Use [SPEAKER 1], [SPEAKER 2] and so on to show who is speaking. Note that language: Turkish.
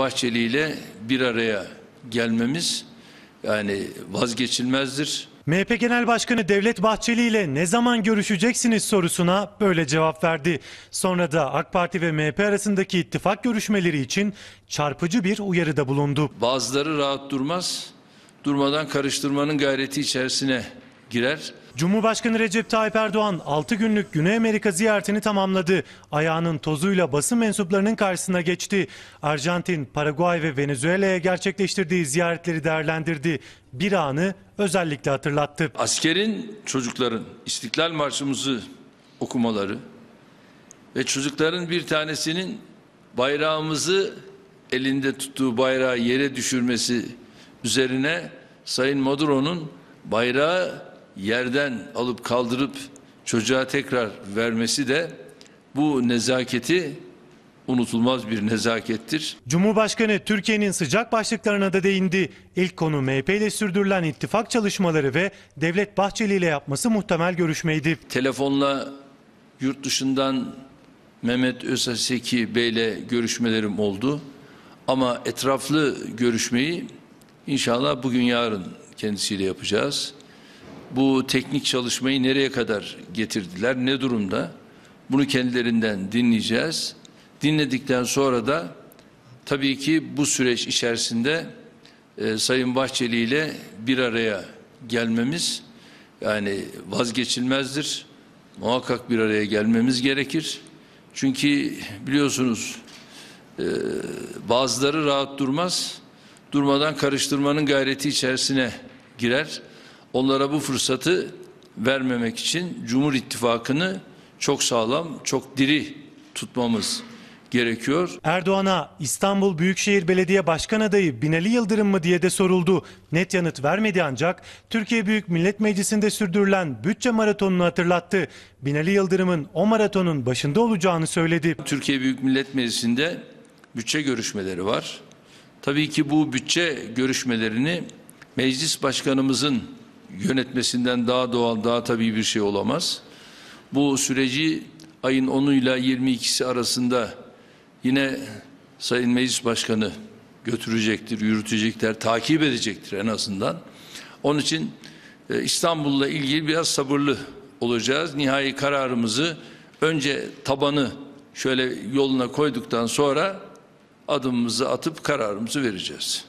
[SPEAKER 1] Bahçeli ile bir araya gelmemiz yani vazgeçilmezdir.
[SPEAKER 2] MHP Genel Başkanı Devlet Bahçeli ile ne zaman görüşeceksiniz sorusuna böyle cevap verdi. Sonra da AK Parti ve MHP arasındaki ittifak görüşmeleri için çarpıcı bir uyarıda bulundu.
[SPEAKER 1] Bazıları rahat durmaz, durmadan karıştırmanın gayreti içerisine girer.
[SPEAKER 2] Cumhurbaşkanı Recep Tayyip Erdoğan 6 günlük Güney Amerika ziyaretini tamamladı. Ayağının tozuyla basın mensuplarının karşısına geçti. Arjantin, Paraguay ve Venezuela'ya gerçekleştirdiği ziyaretleri değerlendirdi. Bir anı özellikle hatırlattı.
[SPEAKER 1] Askerin çocukların İstiklal Marşımızı okumaları ve çocukların bir tanesinin bayrağımızı elinde tuttuğu bayrağı yere düşürmesi üzerine Sayın Maduro'nun bayrağı yerden alıp kaldırıp çocuğa tekrar vermesi de bu nezaketi unutulmaz bir nezakettir.
[SPEAKER 2] Cumhurbaşkanı Türkiye'nin sıcak başlıklarına da değindi. İlk konu MHP ile sürdürülen ittifak çalışmaları ve Devlet Bahçeli ile yapması muhtemel görüşmeydi.
[SPEAKER 1] Telefonla yurt dışından Mehmet Özaseki Bey'le görüşmelerim oldu. Ama etraflı görüşmeyi inşallah bugün yarın kendisiyle yapacağız. Bu teknik çalışmayı nereye kadar getirdiler, ne durumda? Bunu kendilerinden dinleyeceğiz. Dinledikten sonra da tabii ki bu süreç içerisinde e, Sayın Bahçeli ile bir araya gelmemiz yani vazgeçilmezdir. Muhakkak bir araya gelmemiz gerekir. Çünkü biliyorsunuz e, bazıları rahat durmaz, durmadan karıştırmanın gayreti içerisine girer. Onlara bu fırsatı vermemek için Cumhur İttifakı'nı çok sağlam, çok diri tutmamız gerekiyor.
[SPEAKER 2] Erdoğan'a İstanbul Büyükşehir Belediye Başkan adayı Binali Yıldırım mı diye de soruldu. Net yanıt vermedi ancak Türkiye Büyük Millet Meclisi'nde sürdürülen bütçe maratonunu hatırlattı. Binali Yıldırım'ın o maratonun başında olacağını söyledi.
[SPEAKER 1] Türkiye Büyük Millet Meclisi'nde bütçe görüşmeleri var. Tabii ki bu bütçe görüşmelerini meclis başkanımızın yönetmesinden daha doğal, daha tabii bir şey olamaz. Bu süreci ayın 10'u ile 22'si arasında yine Sayın Meclis Başkanı götürecektir, yürütecekler, takip edecektir en azından. Onun için e, İstanbul'la ilgili biraz sabırlı olacağız. Nihai kararımızı önce tabanı şöyle yoluna koyduktan sonra adımımızı atıp kararımızı vereceğiz.